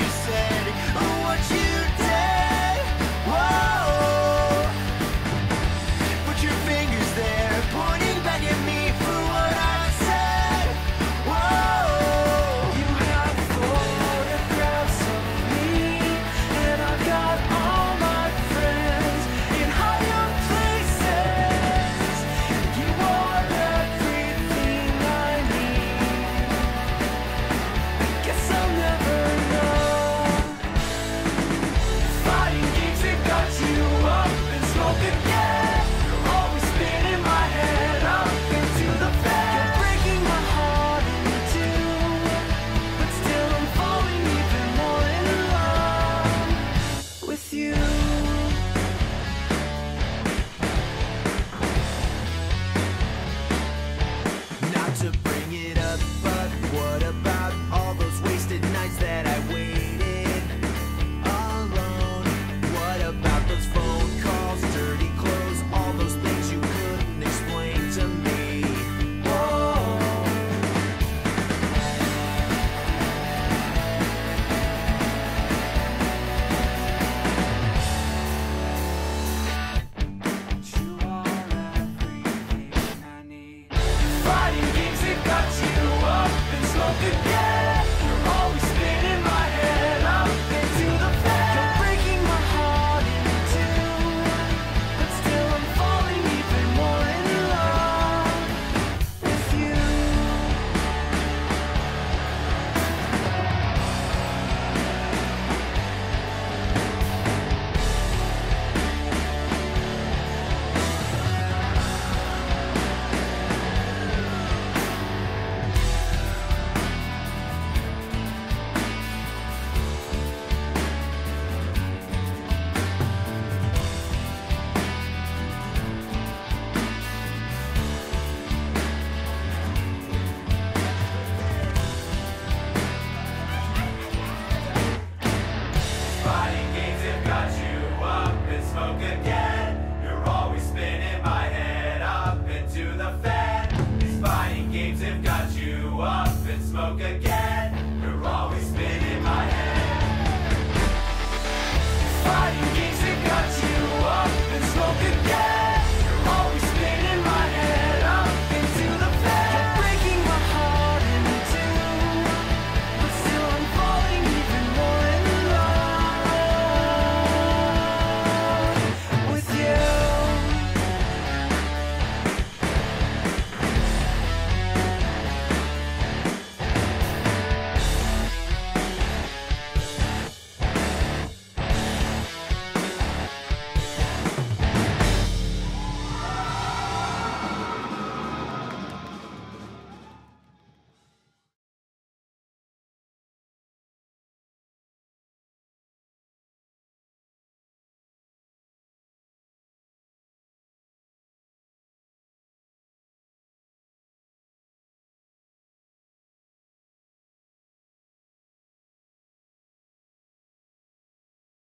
you said smoke again.